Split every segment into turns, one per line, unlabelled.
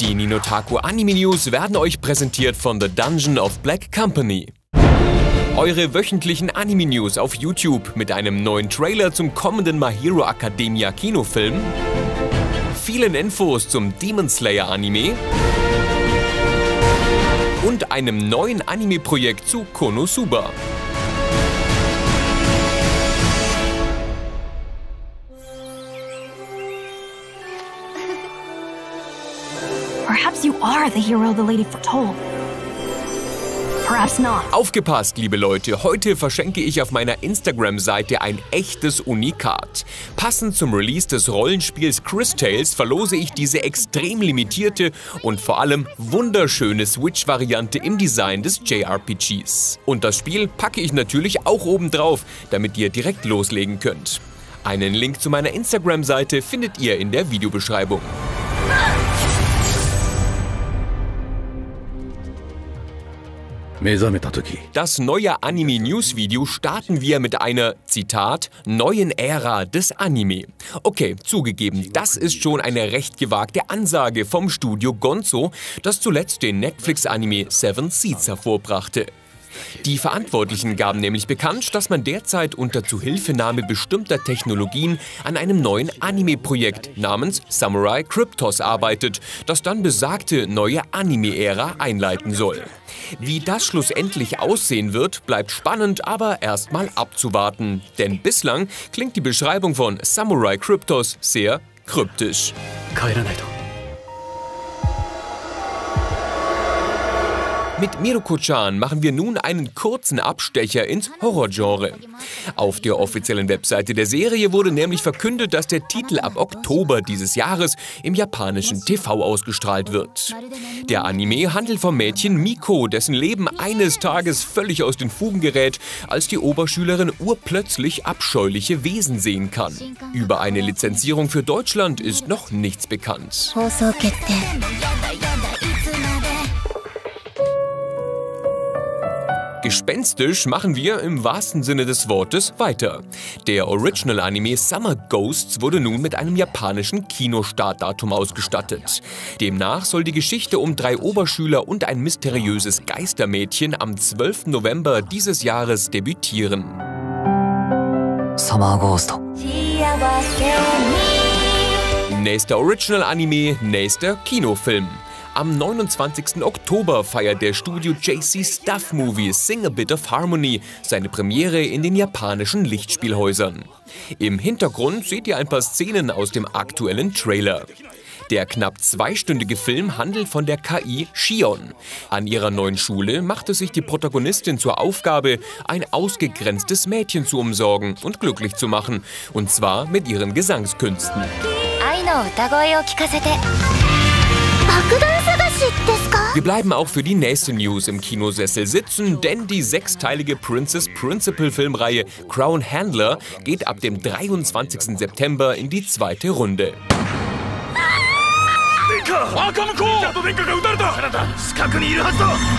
Die Ninotaku Anime News werden euch präsentiert von The Dungeon of Black Company. Eure wöchentlichen Anime News auf YouTube mit einem neuen Trailer zum kommenden My Hero Academia Kinofilm, vielen Infos zum Demon Slayer Anime und einem neuen Anime-Projekt zu Konosuba.
Are the hero the lady foretold.
Aufgepasst, liebe Leute, heute verschenke ich auf meiner Instagram-Seite ein echtes Unikat. Passend zum Release des Rollenspiels Chris Tales verlose ich diese extrem limitierte und vor allem wunderschöne Switch-Variante im Design des JRPGs. Und das Spiel packe ich natürlich auch oben drauf, damit ihr direkt loslegen könnt. Einen Link zu meiner Instagram-Seite findet ihr in der Videobeschreibung. Das neue Anime-News-Video starten wir mit einer, Zitat, neuen Ära des Anime. Okay, zugegeben, das ist schon eine recht gewagte Ansage vom Studio Gonzo, das zuletzt den Netflix-Anime Seven Seeds hervorbrachte. Die Verantwortlichen gaben nämlich bekannt, dass man derzeit unter Zuhilfenahme bestimmter Technologien an einem neuen Anime-Projekt namens Samurai Cryptos arbeitet, das dann besagte neue Anime-Ära einleiten soll. Wie das schlussendlich aussehen wird, bleibt spannend, aber erstmal abzuwarten. Denn bislang klingt die Beschreibung von Samurai Cryptos sehr kryptisch. Mit Miruko-chan machen wir nun einen kurzen Abstecher ins Horrorgenre. Auf der offiziellen Webseite der Serie wurde nämlich verkündet, dass der Titel ab Oktober dieses Jahres im japanischen TV ausgestrahlt wird. Der Anime handelt vom Mädchen Miko, dessen Leben eines Tages völlig aus den Fugen gerät, als die Oberschülerin urplötzlich abscheuliche Wesen sehen kann. Über eine Lizenzierung für Deutschland ist noch nichts bekannt. Gespenstisch machen wir im wahrsten Sinne des Wortes weiter. Der Original-Anime Summer Ghosts wurde nun mit einem japanischen Kinostartdatum ausgestattet. Demnach soll die Geschichte um drei Oberschüler und ein mysteriöses Geistermädchen am 12. November dieses Jahres debütieren. Summer Ghost. Nächster Original-Anime, nächster Kinofilm. Am 29. Oktober feiert der Studio JC Stuff Movie Sing a Bit of Harmony seine Premiere in den japanischen Lichtspielhäusern. Im Hintergrund seht ihr ein paar Szenen aus dem aktuellen Trailer. Der knapp zweistündige Film handelt von der KI Shion. An ihrer neuen Schule machte sich die Protagonistin zur Aufgabe, ein ausgegrenztes Mädchen zu umsorgen und glücklich zu machen. Und zwar mit ihren Gesangskünsten. Wir bleiben auch für die nächste News im Kinosessel sitzen, denn die sechsteilige Princess Principal Filmreihe Crown Handler geht ab dem 23. September in die zweite Runde.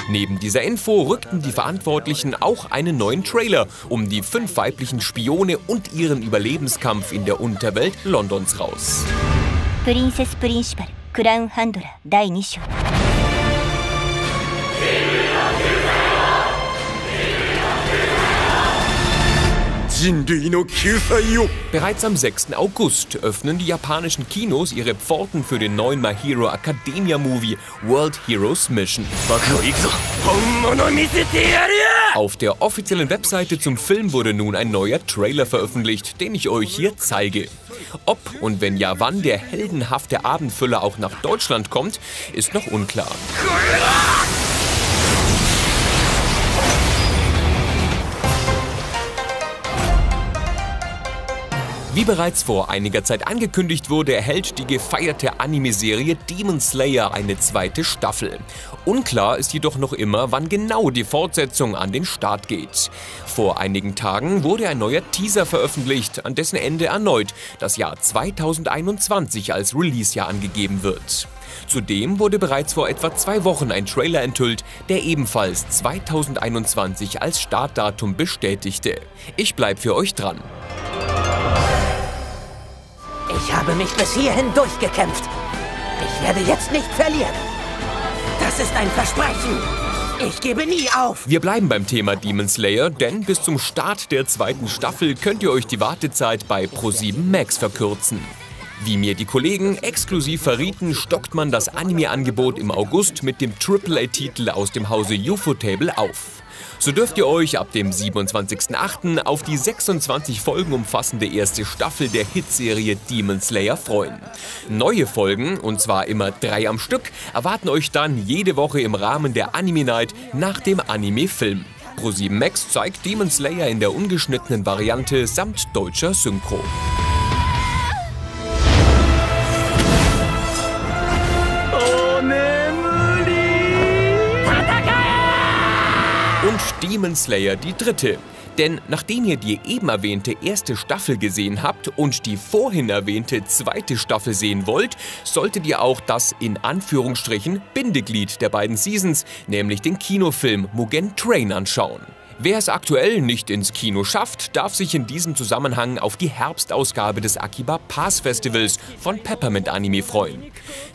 Neben dieser Info rückten die Verantwortlichen auch einen neuen Trailer um die fünf weiblichen Spione und ihren Überlebenskampf in der Unterwelt Londons raus. Princess Principal, Crown Handler, 第2章。Bereits am 6. August öffnen die japanischen Kinos ihre Pforten für den neuen My Hero Academia Movie World Heroes Mission. Auf der offiziellen Webseite zum Film wurde nun ein neuer Trailer veröffentlicht, den ich euch hier zeige. Ob und wenn ja wann der heldenhafte Abendfüller auch nach Deutschland kommt, ist noch unklar. Wie bereits vor einiger Zeit angekündigt wurde, erhält die gefeierte Anime-Serie Demon Slayer eine zweite Staffel. Unklar ist jedoch noch immer, wann genau die Fortsetzung an den Start geht. Vor einigen Tagen wurde ein neuer Teaser veröffentlicht, an dessen Ende erneut das Jahr 2021 als Release-Jahr angegeben wird. Zudem wurde bereits vor etwa zwei Wochen ein Trailer enthüllt, der ebenfalls 2021 als Startdatum bestätigte. Ich bleib für euch dran.
Ich habe mich bis hierhin durchgekämpft. Ich werde jetzt nicht verlieren. Das ist ein Versprechen. Ich gebe nie auf.
Wir bleiben beim Thema Demon Slayer, denn bis zum Start der zweiten Staffel könnt ihr euch die Wartezeit bei Pro7 Max verkürzen. Wie mir die Kollegen exklusiv verrieten, stockt man das Anime-Angebot im August mit dem AAA-Titel aus dem Hause Ufotable auf. So dürft ihr euch ab dem 27.08. auf die 26 Folgen umfassende erste Staffel der Hitserie Demon Slayer freuen. Neue Folgen, und zwar immer drei am Stück, erwarten euch dann jede Woche im Rahmen der Anime Night nach dem Anime-Film. Pro7 Max zeigt Demon Slayer in der ungeschnittenen Variante samt deutscher Synchro. Und Demon Slayer die dritte. Denn nachdem ihr die eben erwähnte erste Staffel gesehen habt und die vorhin erwähnte zweite Staffel sehen wollt, solltet ihr auch das in Anführungsstrichen Bindeglied der beiden Seasons, nämlich den Kinofilm Mugen Train anschauen. Wer es aktuell nicht ins Kino schafft, darf sich in diesem Zusammenhang auf die Herbstausgabe des Akiba Pass Festivals von Peppermint Anime freuen.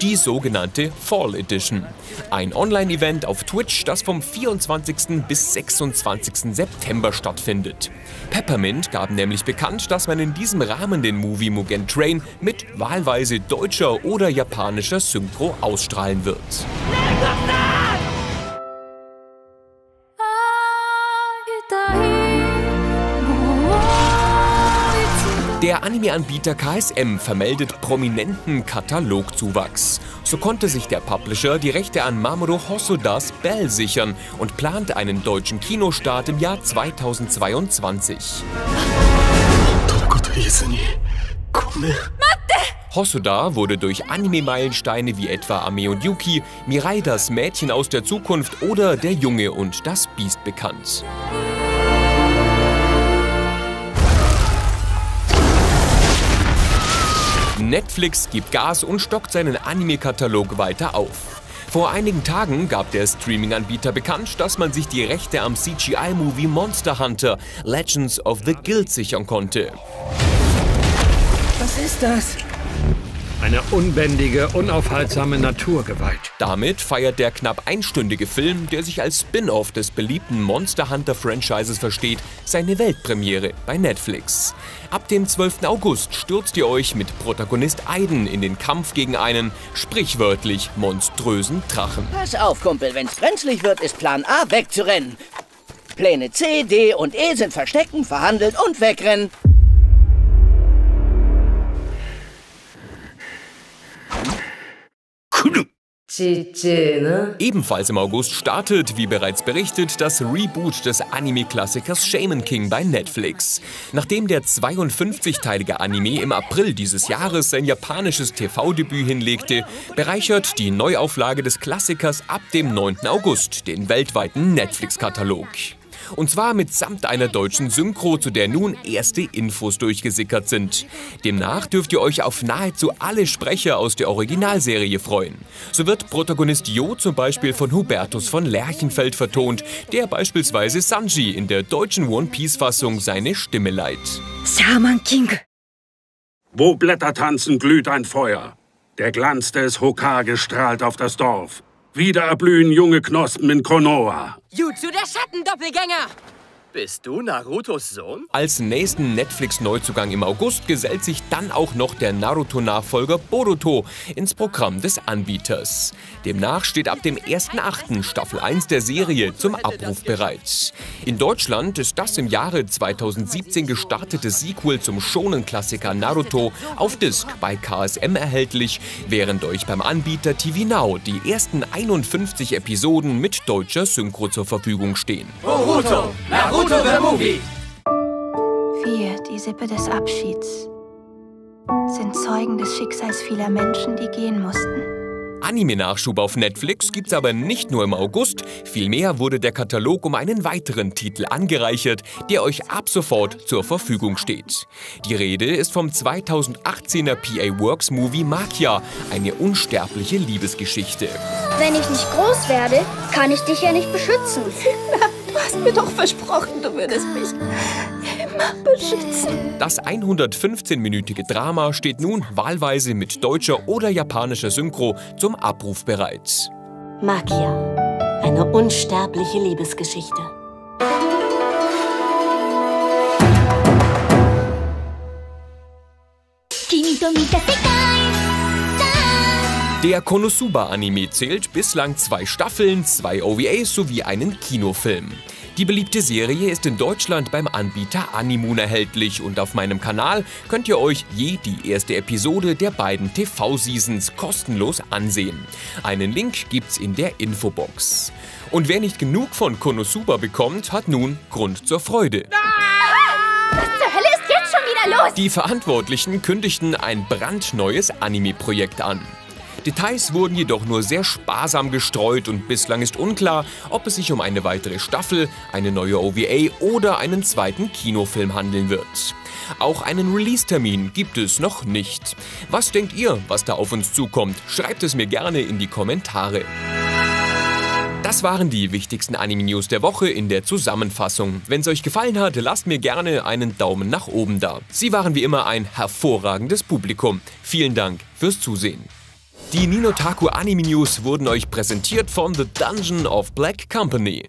Die sogenannte Fall Edition. Ein Online-Event auf Twitch, das vom 24. bis 26. September stattfindet. Peppermint gab nämlich bekannt, dass man in diesem Rahmen den Movie Mugen Train mit wahlweise deutscher oder japanischer Synchro ausstrahlen wird. Anime-Anbieter KSM vermeldet prominenten Katalogzuwachs. So konnte sich der Publisher die Rechte an Mamoru Hosodas Bell sichern und plant einen deutschen Kinostart im Jahr 2022. Hosoda wurde durch Anime-Meilensteine wie etwa Ame und Yuki, Mirai das Mädchen aus der Zukunft oder Der Junge und das Biest bekannt. Netflix gibt Gas und stockt seinen Anime-Katalog weiter auf. Vor einigen Tagen gab der Streaming-Anbieter bekannt, dass man sich die Rechte am CGI-Movie Monster Hunter Legends of the Guild sichern konnte.
Was ist das?
Eine unbändige, unaufhaltsame Naturgewalt.
Damit feiert der knapp einstündige Film, der sich als Spin-off des beliebten Monster Hunter Franchises versteht, seine Weltpremiere bei Netflix. Ab dem 12. August stürzt ihr euch mit Protagonist Aiden in den Kampf gegen einen, sprichwörtlich monströsen Drachen.
Pass auf, Kumpel, wenn's brenzlig wird, ist Plan A wegzurennen. Pläne C, D und E sind verstecken, verhandeln und wegrennen.
Ebenfalls im August startet, wie bereits berichtet, das Reboot des Anime-Klassikers Shaman King bei Netflix. Nachdem der 52-teilige Anime im April dieses Jahres sein japanisches TV-Debüt hinlegte, bereichert die Neuauflage des Klassikers ab dem 9. August den weltweiten Netflix-Katalog. Und zwar mitsamt einer deutschen Synchro, zu der nun erste Infos durchgesickert sind. Demnach dürft ihr euch auf nahezu alle Sprecher aus der Originalserie freuen. So wird Protagonist Jo zum Beispiel von Hubertus von Lerchenfeld vertont, der beispielsweise Sanji in der deutschen One Piece-Fassung seine Stimme leiht.
Shaman King.
Wo Blätter tanzen, glüht ein Feuer. Der Glanz des Hokage strahlt auf das Dorf. Wieder erblühen junge Knospen in Konoha.
Jutsu, der Schattendoppelgänger!
Bist du Narutos Sohn?
Als nächsten Netflix-Neuzugang im August gesellt sich dann auch noch der Naruto-Nachfolger Boruto ins Programm des Anbieters. Demnach steht ab dem 1.8. Staffel 1 der Serie zum Abruf bereit. In Deutschland ist das im Jahre 2017 gestartete Sequel zum Shonen-Klassiker Naruto auf Disc bei KSM erhältlich, während euch beim Anbieter TV Now die ersten 51 Episoden mit deutscher Synchro zur Verfügung stehen.
Boruto! Naruto the Movie!
Wir, die Sippe des Abschieds, sind Zeugen des Schicksals vieler Menschen, die gehen mussten.
Anime-Nachschub auf Netflix gibt's aber nicht nur im August, vielmehr wurde der Katalog um einen weiteren Titel angereichert, der euch ab sofort zur Verfügung steht. Die Rede ist vom 2018er PA Works Movie Makia, eine unsterbliche Liebesgeschichte.
Wenn ich nicht groß werde, kann ich dich ja nicht beschützen.
Du hast mir doch versprochen, du würdest mich
beschützen.
Das 115-minütige Drama steht nun wahlweise mit deutscher oder japanischer Synchro zum Abruf bereit.
Makia, eine unsterbliche Liebesgeschichte.
Der Konosuba-Anime zählt bislang zwei Staffeln, zwei OVAs sowie einen Kinofilm. Die beliebte Serie ist in Deutschland beim Anbieter Animoon erhältlich und auf meinem Kanal könnt ihr euch je die erste Episode der beiden TV-Seasons kostenlos ansehen. Einen Link gibt's in der Infobox. Und wer nicht genug von Konosuba bekommt, hat nun Grund zur Freude.
Was zur Hölle ist jetzt schon wieder los?
Die Verantwortlichen kündigten ein brandneues Anime-Projekt an. Details wurden jedoch nur sehr sparsam gestreut und bislang ist unklar, ob es sich um eine weitere Staffel, eine neue OVA oder einen zweiten Kinofilm handeln wird. Auch einen Release-Termin gibt es noch nicht. Was denkt ihr, was da auf uns zukommt? Schreibt es mir gerne in die Kommentare. Das waren die wichtigsten Anime-News der Woche in der Zusammenfassung. Wenn es euch gefallen hat, lasst mir gerne einen Daumen nach oben da. Sie waren wie immer ein hervorragendes Publikum. Vielen Dank fürs Zusehen. Die Ninotaku Anime News wurden euch präsentiert von The Dungeon of Black Company.